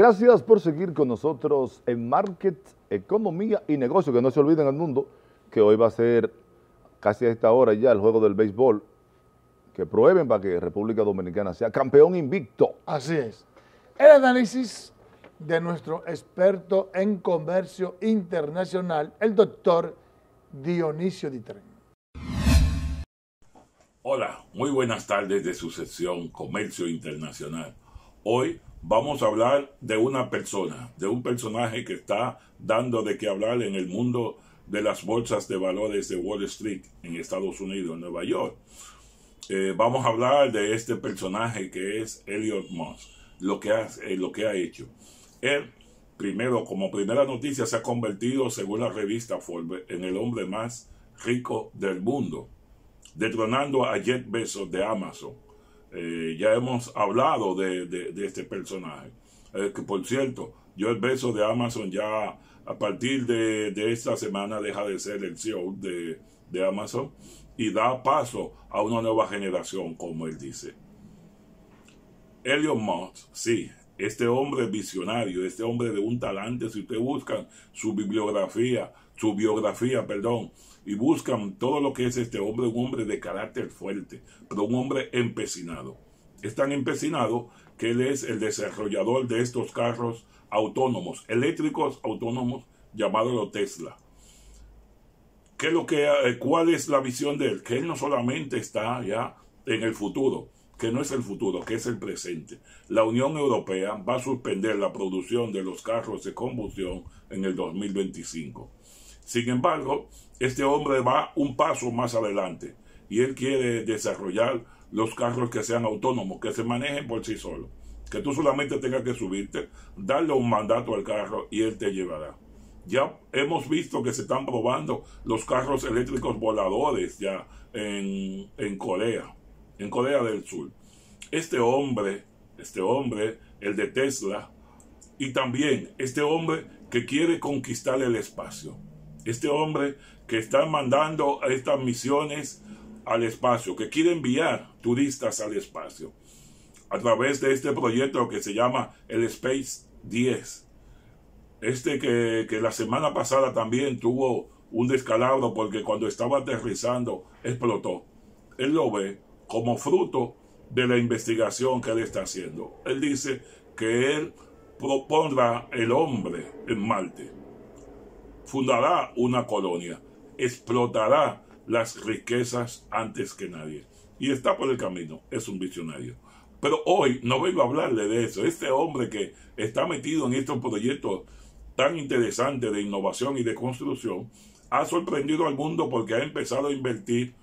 Gracias por seguir con nosotros en Market, Economía y Negocio, que no se olviden al mundo que hoy va a ser casi a esta hora ya el juego del béisbol, que prueben para que República Dominicana sea campeón invicto. Así es. El análisis de nuestro experto en comercio internacional, el doctor Dionisio Ditren. Hola, muy buenas tardes de su sección Comercio Internacional. Hoy vamos a hablar de una persona, de un personaje que está dando de qué hablar en el mundo de las bolsas de valores de Wall Street en Estados Unidos, en Nueva York. Eh, vamos a hablar de este personaje que es Elliot Moss, lo que ha, eh, lo que ha hecho. Él, primero, como primera noticia, se ha convertido, según la revista Forbes, en el hombre más rico del mundo, detronando a Jeff Bezos de Amazon eh, ya hemos hablado de, de, este personaje. Eh, que por cierto, yo el beso de Amazon ya a partir de, de esta semana deja de ser el CEO de, de Amazon y da paso a una nueva generación, como él dice. Elliot Musk, sí, este hombre visionario, este hombre de un talante, si ustedes buscan su bibliografía, su biografía, perdón, y buscan todo lo que es este hombre, un hombre de carácter fuerte, pero un hombre empecinado. Es tan empecinado que él es el desarrollador de estos carros autónomos, eléctricos autónomos, llamados Tesla. ¿Qué es lo que, ¿Cuál es la visión de él? Que él no solamente está ya en el futuro, que no es el futuro, que es el presente. La Unión Europea va a suspender la producción de los carros de combustión en el 2025. Sin embargo, este hombre va un paso más adelante y él quiere desarrollar los carros que sean autónomos, que se manejen por sí solos. Que tú solamente tengas que subirte, darle un mandato al carro y él te llevará. Ya hemos visto que se están probando los carros eléctricos voladores ya en, en Corea, en Corea del Sur. Este hombre, este hombre, el de Tesla, y también este hombre que quiere conquistar el espacio este hombre que está mandando estas misiones al espacio, que quiere enviar turistas al espacio a través de este proyecto que se llama el Space 10. Este que, que la semana pasada también tuvo un descalabro porque cuando estaba aterrizando explotó. Él lo ve como fruto de la investigación que él está haciendo. Él dice que él propondrá el hombre en Marte fundará una colonia, explotará las riquezas antes que nadie. Y está por el camino, es un visionario. Pero hoy no vengo a hablarle de eso. Este hombre que está metido en estos proyectos tan interesantes de innovación y de construcción, ha sorprendido al mundo porque ha empezado a invertir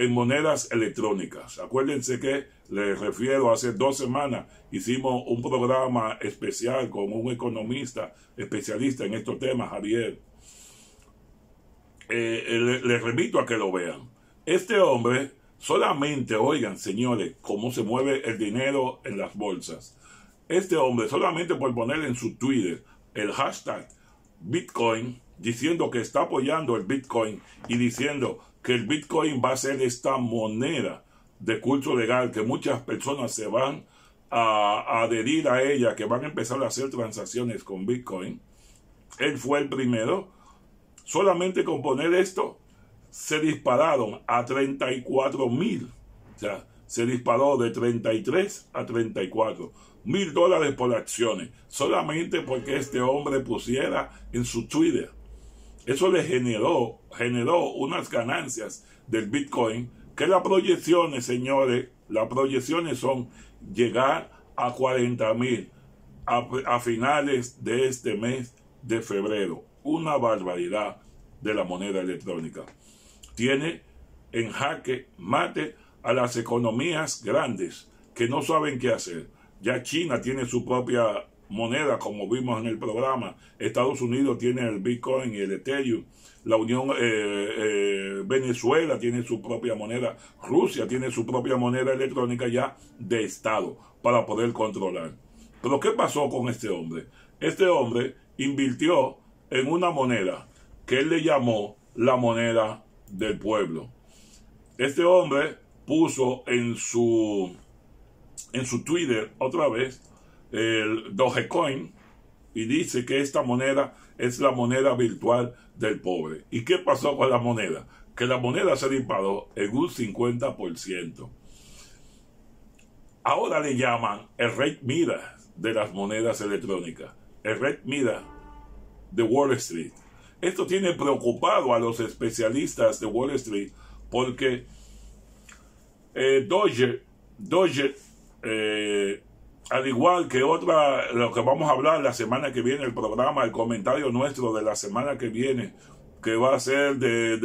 en monedas electrónicas. Acuérdense que les refiero, hace dos semanas hicimos un programa especial con un economista especialista en estos temas, Javier. Eh, eh les remito a que lo vean. Este hombre solamente, oigan señores, cómo se mueve el dinero en las bolsas. Este hombre solamente por poner en su Twitter el hashtag Bitcoin, diciendo que está apoyando el Bitcoin y diciendo que el Bitcoin va a ser esta moneda de curso legal, que muchas personas se van a, adherir a ella, que van a empezar a hacer transacciones con Bitcoin. Él fue el primero. Solamente con poner esto, se dispararon a 34 mil. O sea, se disparó de 33 a 34 mil dólares por acciones, solamente porque este hombre pusiera en su Twitter eso le generó, generó unas ganancias del Bitcoin que las proyecciones, señores, las proyecciones son llegar a 40 mil a, finales de este mes de febrero. Una barbaridad de la moneda electrónica. Tiene en jaque mate a las economías grandes que no saben qué hacer. Ya China tiene su propia moneda, como vimos en el programa. Estados Unidos tiene el Bitcoin y el Ethereum. La Unión eh, eh, Venezuela tiene su propia moneda. Rusia tiene su propia moneda electrónica ya de Estado para poder controlar. Pero ¿qué pasó con este hombre? Este hombre invirtió en una moneda que él le llamó la moneda del pueblo. Este hombre puso en su en su Twitter otra vez el Dogecoin y dice que esta moneda es la moneda virtual del pobre. ¿Y qué pasó con la moneda? Que la moneda se disparó en un 50%. Ahora le llaman el rey Mida de las monedas electrónicas, el rey Mida de Wall Street. Esto tiene preocupado a los especialistas de Wall Street porque eh, Doge, Doge eh, al igual que otra, lo que vamos a hablar la semana que viene, el programa, el comentario nuestro de la semana que viene, que va a ser de,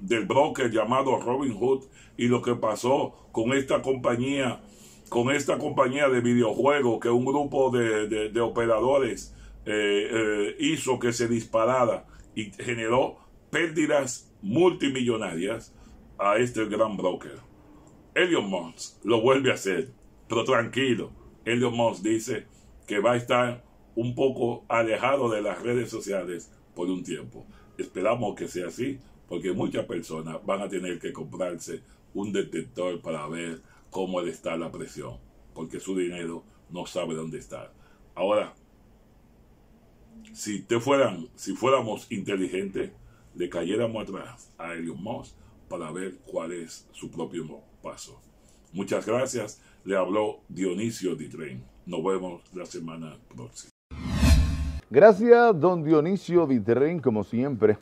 del broker llamado Robin Hood y lo que pasó con esta compañía, con esta compañía de videojuegos que un grupo de, operadores eh, eh, hizo que se disparara y generó pérdidas multimillonarias a este gran broker. Elon Musk lo vuelve a hacer, pero tranquilo Elon Musk dice que va a estar un poco alejado de las redes sociales por un tiempo. Esperamos que sea así, porque muchas personas van a tener que comprarse un detector para ver cómo está la presión, porque su dinero no sabe dónde está. Ahora, si te fueran, si fuéramos inteligentes, le cayéramos atrás a Elon Musk para ver cuál es su propio paso. Muchas gracias. Le habló Dionisio Ditren. Nos vemos la semana próxima. Gracias, don Dionisio Ditren, como siempre,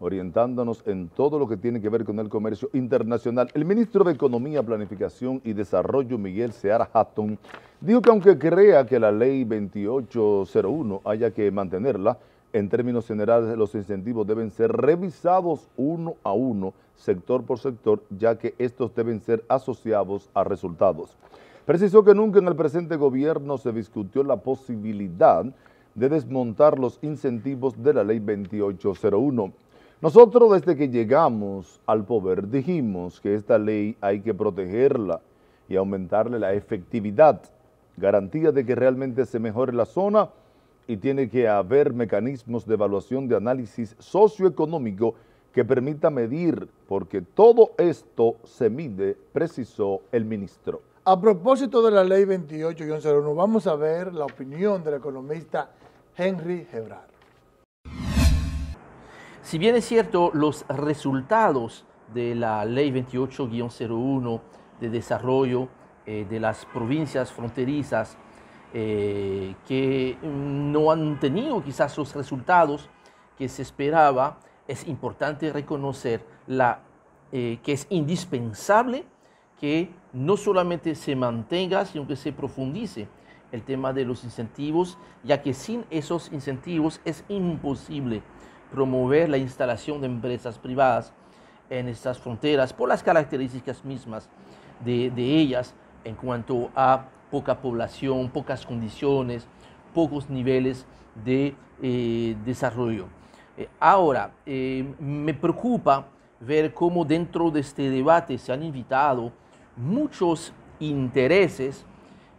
orientándonos en todo lo que tiene que ver con el comercio internacional. El ministro de Economía, Planificación y Desarrollo, Miguel Seara Hatton, dijo que aunque crea que la ley 2801 haya que mantenerla, en términos generales, los incentivos deben ser revisados uno a uno, sector por sector, ya que estos deben ser asociados a resultados. Precisó que nunca en el presente gobierno se discutió la posibilidad de desmontar los incentivos de la ley 2801. Nosotros desde que llegamos al poder dijimos que esta ley hay que protegerla y aumentarle la efectividad, garantía de que realmente se mejore la zona y tiene que haber mecanismos de evaluación de análisis socioeconómico que permita medir, porque todo esto se mide, precisó el ministro. A propósito de la ley 28-01, vamos a ver la opinión del economista Henry Hebrard. Si bien es cierto, los resultados de la ley 28-01 de desarrollo eh, de las provincias fronterizas eh, que no han tenido quizás los resultados que se esperaba, es importante reconocer la, eh, que es indispensable que no solamente se mantenga, sino que se profundice el tema de los incentivos, ya que sin esos incentivos es imposible promover la instalación de empresas privadas en estas fronteras por las características mismas de, de ellas en cuanto a poca población, pocas condiciones, pocos niveles de eh, desarrollo. Eh, ahora, eh, me preocupa ver cómo dentro de este debate se han invitado muchos intereses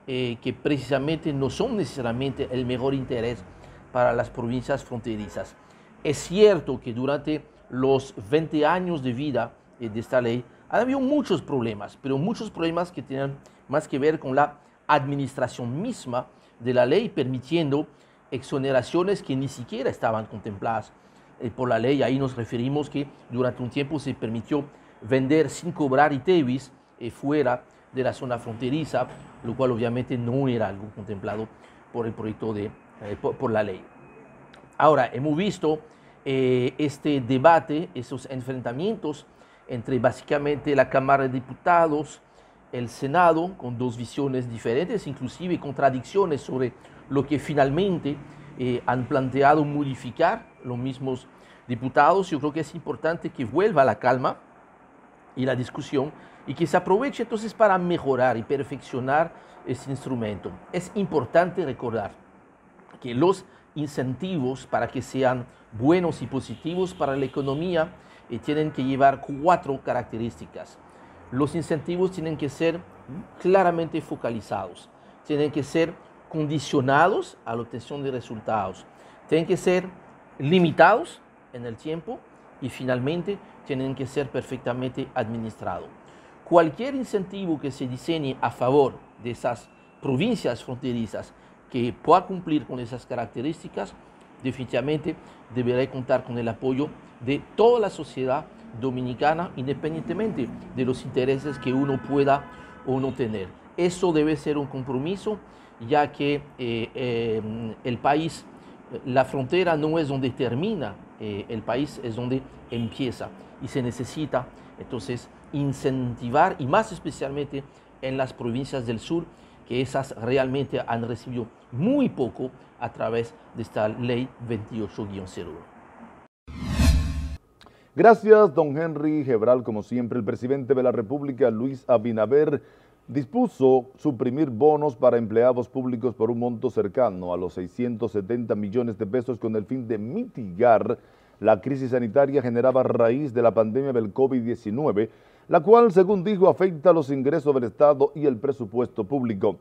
que precisamente no son necesariamente el mejor interés para las provincias fronterizas. Es cierto que durante los 20 años de vida de esta ley ha habido muchos problemas, pero muchos problemas que tienen más que ver con la administración misma de la ley, permitiendo exoneraciones que ni siquiera estaban contempladas eh, por la ley. Ahí nos referimos que durante un tiempo se permitió vender sin cobrar ITEVIS eh, fuera de la zona fronteriza, lo cual obviamente no era algo contemplado por el proyecto de, eh, por, la ley. Ahora, hemos visto este debate, esos enfrentamientos entre básicamente la Cámara de Diputados, el Senado con dos visiones diferentes, inclusive contradicciones sobre lo que finalmente eh, han planteado modificar los mismos diputados. Yo creo que es importante que vuelva la calma y la discusión y que se aproveche entonces para mejorar y perfeccionar este instrumento. Es importante recordar que los incentivos para que sean buenos y positivos para la economía eh, tienen que llevar cuatro características los incentivos tienen que ser claramente focalizados, tienen que ser condicionados a la obtención de resultados, tienen que ser limitados en el tiempo y finalmente tienen que ser perfectamente administrados. Cualquier incentivo que se diseñe a favor de esas provincias fronterizas que pueda cumplir con esas características, definitivamente deberá contar con el apoyo de toda la sociedad dominicana, independientemente de los intereses que uno pueda o no tener. Eso debe ser un compromiso, ya que eh, eh, el país, la frontera no es donde termina, eh, el país es donde empieza y se necesita entonces incentivar y más especialmente en las provincias del sur, que esas realmente han recibido muy poco a través de esta ley 28-01. Gracias, don Henry Gebral. Como siempre, el presidente de la República, Luis Abinader, dispuso suprimir bonos para empleados públicos por un monto cercano a los 670 millones de pesos con el fin de mitigar la crisis sanitaria generada a raíz de la pandemia del COVID-19, la cual, según dijo, afecta los ingresos del Estado y el presupuesto público.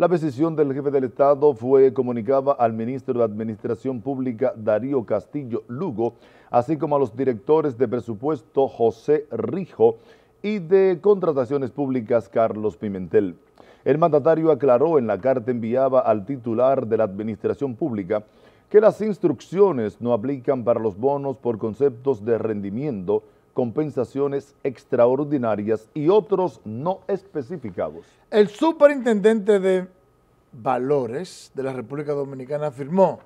La decisión del jefe del Estado fue comunicada al ministro de Administración Pública Darío Castillo Lugo, así como a los directores de presupuesto José Rijo y de contrataciones públicas Carlos Pimentel. El mandatario aclaró en la carta enviada al titular de la Administración Pública que las instrucciones no aplican para los bonos por conceptos de rendimiento, compensaciones extraordinarias y otros no especificados. El superintendente de Valores de la República Dominicana afirmó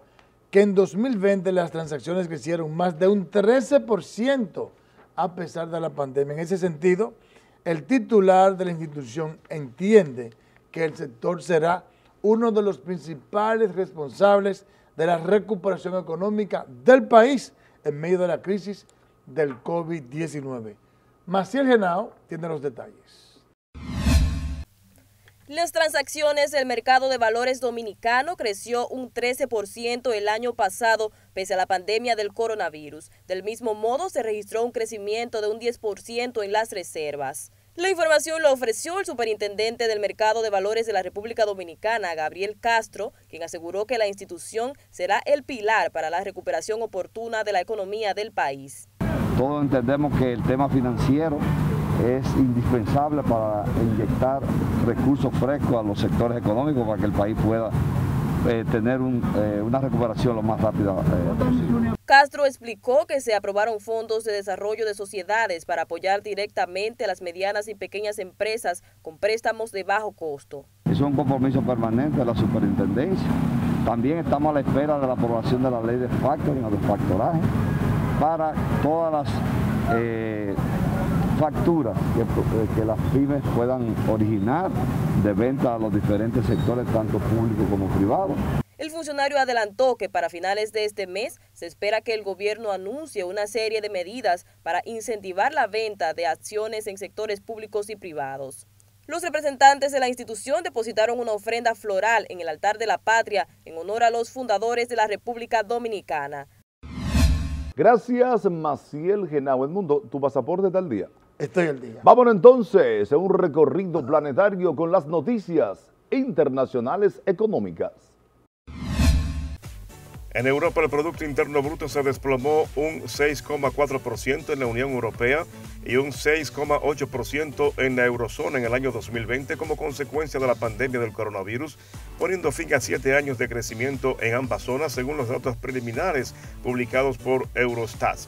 que en 2020 las transacciones crecieron más de un 13% a pesar de la pandemia. En ese sentido, el titular de la institución entiende que el sector será uno de los principales responsables de la recuperación económica del país en medio de la crisis del COVID-19. Maciel Genao tiene los detalles. Las transacciones del mercado de valores dominicano creció un 13% el año pasado pese a la pandemia del coronavirus. Del mismo modo, se registró un crecimiento de un 10% en las reservas. La información la ofreció el superintendente del Mercado de Valores de la República Dominicana, Gabriel Castro, quien aseguró que la institución será el pilar para la recuperación oportuna de la economía del país. Todos entendemos que el tema financiero es indispensable para inyectar recursos frescos a los sectores económicos para que el país pueda eh, tener eh, una recuperación lo más rápida eh, posible. Castro explicó que se aprobaron fondos de desarrollo de sociedades para apoyar directamente a las medianas y pequeñas empresas con préstamos de bajo costo. Es un compromiso permanente de la superintendencia. También estamos a la espera de la aprobación de la ley de factoring o de factoraje para todas las facturas que, que, las pymes puedan originar de venta a los diferentes sectores, tanto públicos como privados. El funcionario adelantó que para finales de este mes se espera que el gobierno anuncie una serie de medidas para incentivar la venta de acciones en sectores públicos y privados. Los representantes de la institución depositaron una ofrenda floral en el altar de la patria en honor a los fundadores de la República Dominicana. Gracias, Maciel Genao. Mundo, tu pasaporte está al día. Estoy al día. Vámonos entonces a un recorrido planetario con las noticias internacionales económicas. En Europa el Producto Interno Bruto se desplomó un 6,4% en la Unión Europea y un 6,8% en la eurozona en el año 2020 como consecuencia de la pandemia del coronavirus, poniendo fin a siete años de crecimiento en ambas zonas según los datos preliminares publicados por Eurostat.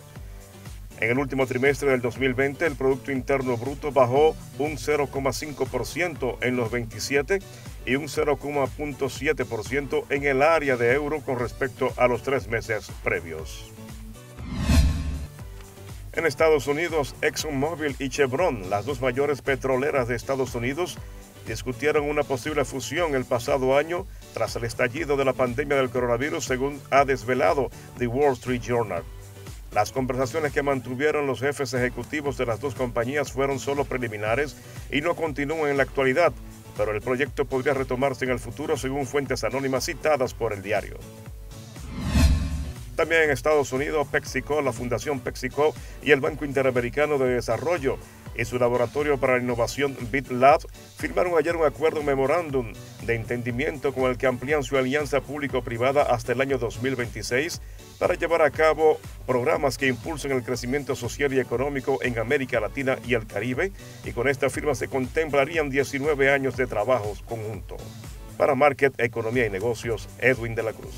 En el último trimestre del 2020, el Producto Interno Bruto bajó un 0,5% en los 27 y un 0,7% en el área de euro con respecto a los tres meses previos. En Estados Unidos, ExxonMobil y Chevron, las dos mayores petroleras de Estados Unidos, discutieron una posible fusión el pasado año tras el estallido de la pandemia del coronavirus, según ha desvelado The Wall Street Journal. Las conversaciones que mantuvieron los jefes ejecutivos de las dos compañías fueron solo preliminares y no continúan en la actualidad, pero el proyecto podría retomarse en el futuro según fuentes anónimas citadas por el diario. También en Estados Unidos, PepsiCo, la Fundación PepsiCo y el Banco Interamericano de Desarrollo y su laboratorio para la innovación BitLab firmaron ayer un acuerdo memorándum de entendimiento con el que amplían su alianza público-privada hasta el año 2026 para llevar a cabo programas que impulsen el crecimiento social y económico en América Latina y el Caribe y con esta firma se contemplarían 19 años de trabajos conjuntos. Para Market, Economía y Negocios, Edwin de la Cruz.